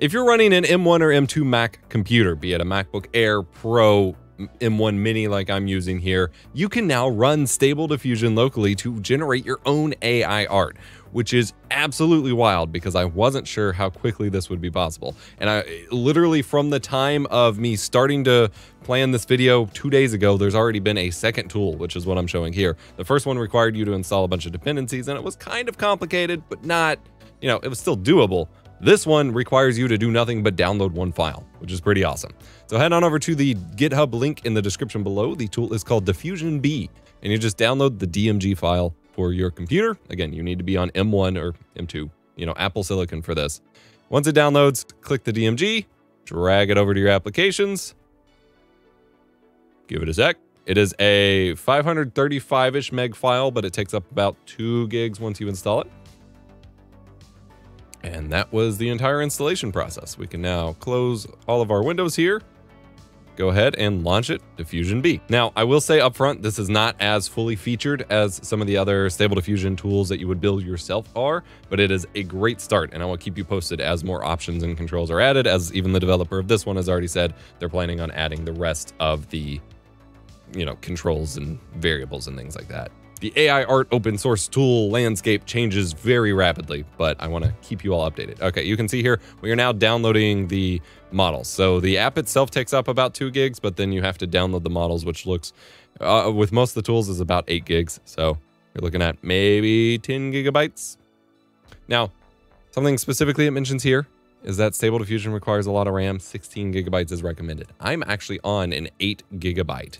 If you're running an M1 or M2 Mac computer, be it a MacBook Air Pro, M1 Mini like I'm using here, you can now run Stable Diffusion locally to generate your own AI art, which is absolutely wild because I wasn't sure how quickly this would be possible. And I literally from the time of me starting to plan this video two days ago, there's already been a second tool, which is what I'm showing here. The first one required you to install a bunch of dependencies and it was kind of complicated, but not, you know, it was still doable. This one requires you to do nothing but download one file, which is pretty awesome. So head on over to the GitHub link in the description below. The tool is called Diffusion Bee, and you just download the DMG file for your computer. Again, you need to be on M1 or M2, you know, Apple Silicon for this. Once it downloads, click the DMG, drag it over to your applications, give it a sec. It is a 535-ish meg file, but it takes up about two gigs once you install it. And that was the entire installation process. We can now close all of our windows here, go ahead and launch it, Diffusion Bee. Now, I will say upfront, this is not as fully featured as some of the other Stable Diffusion tools that you would build yourself are, but it is a great start, and I will keep you posted as more options and controls are added, as even the developer of this one has already said they're planning on adding the rest of the, you know, controls and variables and things like that. The AI art open source tool landscape changes very rapidly, but I want to keep you all updated. Okay, you can see here, we are now downloading the models. So the app itself takes up about two gigs, but then you have to download the models, which looks, uh, with most of the tools, is about eight gigs. So you're looking at maybe 10 gigabytes. Now, something specifically it mentions here is that Stable Diffusion requires a lot of RAM. 16 gigabytes is recommended. I'm actually on an 8 gigabyte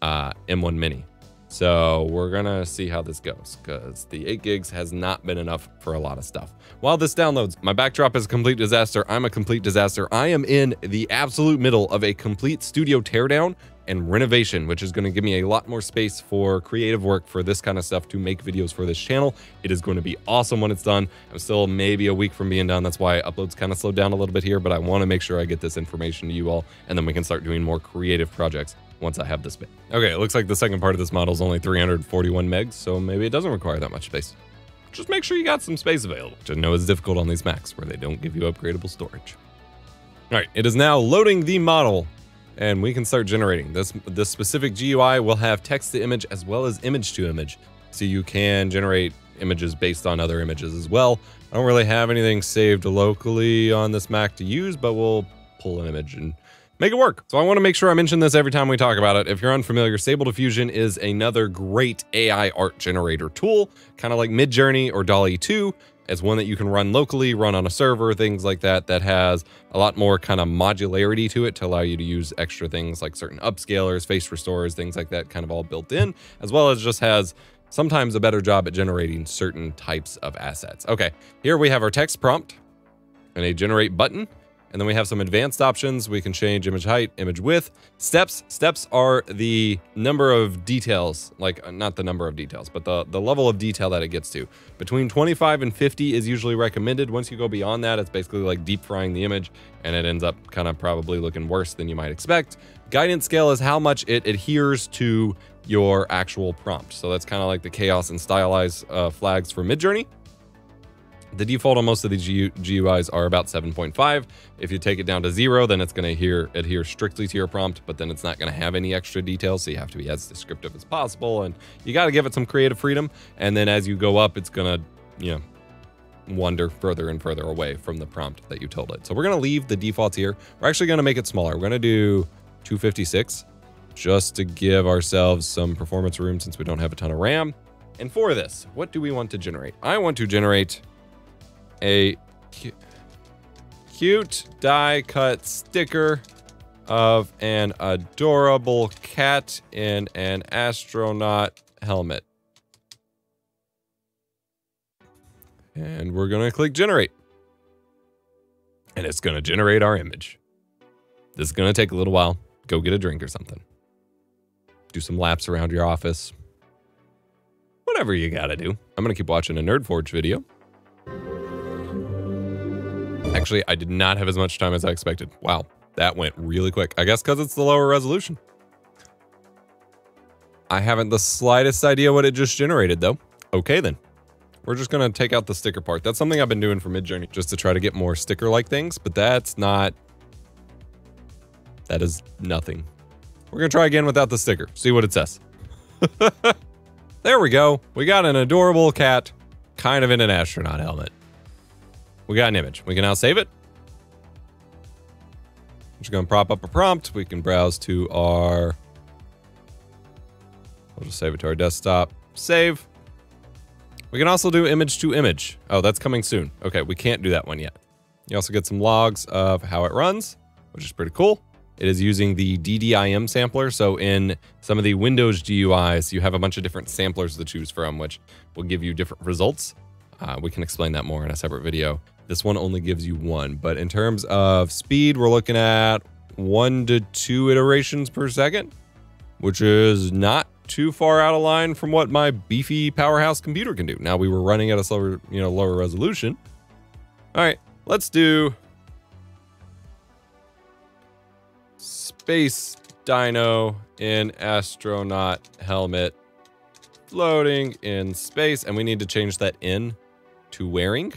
uh, M1 Mini. So we're gonna see how this goes because the 8 gigs has not been enough for a lot of stuff. While this downloads, my backdrop is a complete disaster. I'm a complete disaster. I am in the absolute middle of a complete studio teardown and renovation, which is going to give me a lot more space for creative work for this kind of stuff to make videos for this channel. It is going to be awesome when it's done. I'm still maybe a week from being done. That's why uploads kind of slowed down a little bit here, but I want to make sure I get this information to you all, and then we can start doing more creative projects once I have this space. Okay, it looks like the second part of this model is only 341 megs, so maybe it doesn't require that much space. Just make sure you got some space available, which I know is difficult on these Macs where they don't give you upgradable storage. All right, it is now loading the model and we can start generating. This, this specific GUI will have text to image as well as image to image. So you can generate images based on other images as well. I don't really have anything saved locally on this Mac to use, but we'll pull an image and make it work. So I want to make sure I mention this every time we talk about it. If you're unfamiliar, Stable Diffusion is another great AI art generator tool, kind of like Midjourney or DALL-E 2. It's one that you can run locally, run on a server, things like that, that has a lot more kind of modularity to it to allow you to use extra things like certain upscalers, face restorers, things like that kind of all built in, as well as just has sometimes a better job at generating certain types of assets. Okay, here we have our text prompt and a generate button. And then we have some advanced options. We can change image height, image width. Steps. Steps are the number of details, like uh, not the number of details, but the, the level of detail that it gets to. Between 25 and 50 is usually recommended. Once you go beyond that, it's basically like deep frying the image and it ends up kind of probably looking worse than you might expect. Guidance scale is how much it adheres to your actual prompt. So that's kind of like the chaos and stylize uh, flags for Midjourney. The default on most of these GUIs are about 7.5. If you take it down to zero, then it's going to adhere, strictly to your prompt, but then it's not going to have any extra details, so you have to be as descriptive as possible, and you got to give it some creative freedom. And then as you go up, it's going to, you know, wander further and further away from the prompt that you told it. So we're going to leave the defaults here. We're actually going to make it smaller. We're going to do 256 just to give ourselves some performance room since we don't have a ton of RAM. And for this, what do we want to generate? I want to generate a cu cute die cut sticker of an adorable cat in an astronaut helmet. And we're going to click generate. And it's going to generate our image. This is going to take a little while. Go get a drink or something. Do some laps around your office. Whatever you got to do. I'm going to keep watching a NerdForge video. Actually, I did not have as much time as I expected. Wow, that went really quick. I guess because it's the lower resolution. I haven't the slightest idea what it just generated, though. Okay, then. We're just going to take out the sticker part. That's something I've been doing for Midjourney just to try to get more sticker-like things, but that's not... That is nothing. We're going to try again without the sticker. See what it says. there we go. We got an adorable cat kind of in an astronaut helmet. We got an image. We can now save it. I'm just going to prop up a prompt. We can browse to our... We'll just save it to our desktop. Save. We can also do image to image. Oh, that's coming soon. Okay, we can't do that one yet. You also get some logs of how it runs, which is pretty cool. It is using the DDIM sampler. So in some of the Windows GUIs, you have a bunch of different samplers to choose from, which will give you different results. Uh, we can explain that more in a separate video. This one only gives you one, but in terms of speed, we're looking at one to two iterations per second, which is not too far out of line from what my beefy powerhouse computer can do. Now we were running at a slower, you know, lower resolution. All right, let's do space dino in astronaut helmet floating in space. And we need to change that in to wearing.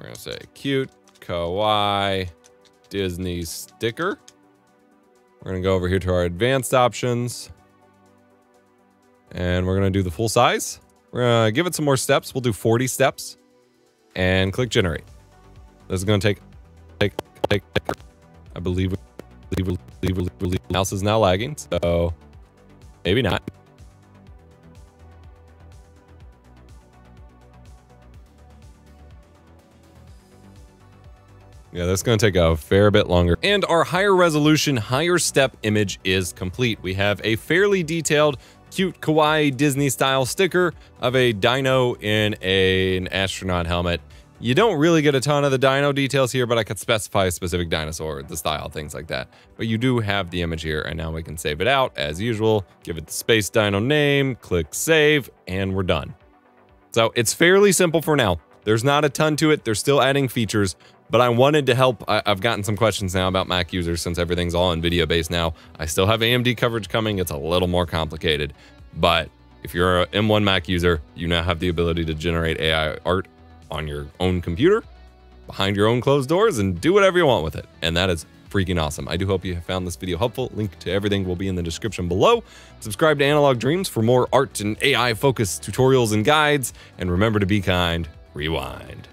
We're to say cute, kawaii, Disney sticker. We're to go over here to our advanced options. And we're to do the full size. We're to give it some more steps. We'll do 40 steps and click generate. This is to take, take, take, take, I believe, believe, believe, believe, believe, mouse is now lagging. So maybe not. Yeah, that's going to take a fair bit longer. And our higher resolution, higher step image is complete. We have a fairly detailed, cute, kawaii Disney style sticker of a dino in a, an astronaut helmet. You don't really get a ton of the dino details here, but I could specify a specific dinosaur, the style, things like that. But you do have the image here, and now we can save it out as usual. Give it the space dino name, click save, and we're done. So it's fairly simple for now. There's not a ton to it. They're still adding features, but I wanted to help. I, have gotten some questions now about Mac users since everything's all NVIDIA based now. I still have AMD coverage coming. It's a little more complicated, but if you're an M1 Mac user, you now have the ability to generate AI art on your own computer, behind your own closed doors, and do whatever you want with it. And that is freaking awesome. I do hope you have found this video helpful. Link to everything will be in the description below. Subscribe to Analog Dreams for more art and AI focused tutorials and guides. And remember to be kind, rewind.